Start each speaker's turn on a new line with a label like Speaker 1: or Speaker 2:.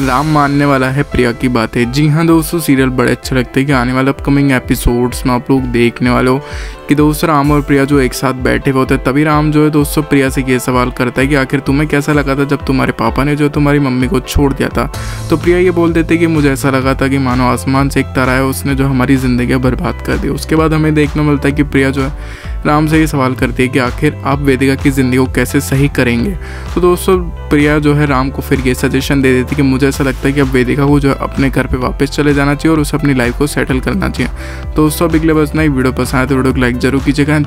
Speaker 1: राम मानने वाला है प्रिया की बातें। जी हाँ दोस्तों सीरियल बड़े अच्छे लगते हैं कि आने वाले अपकमिंग एपिसोड्स में आप लोग देखने वाले हो कि दोस्तों राम और प्रिया जो एक साथ बैठे हुए होते हैं, तभी राम जो है दोस्तों प्रिया से ये सवाल करता है कि आखिर तुम्हें कैसा लगा था जब तुम्हारे पापा ने जो तुम्हारी मम्मी को छोड़ दिया था? तो प्रिया ये बोल देते कि मुझे ऐसा लगा था कि मानो आसमान से एक तारा है, उसने जो हमारी ज़िंदगी बर्बाद कर दी। उसके बाद हमें देखने मिलता है कि प्रिया जो है राम से ये सवाल करती है कि आखिर आप वेदिका की ज़िंदगी को कैसे सही करेंगे? तो दोस्तों, प्रिया जो है राम को फिर ये सजेशन दे देती कि मुझे ऐसा लगता है कि अब वेदिका को जो है अपने घर पर वापस चले जाना चाहिए और उसे अपनी लाइफ को सेटल करना चाहिए। तो दोस्तों, अब अगले बस ना ही वीडियो पसंद आए तो वीडियो को लाइक ज़रूर कीजिएगा।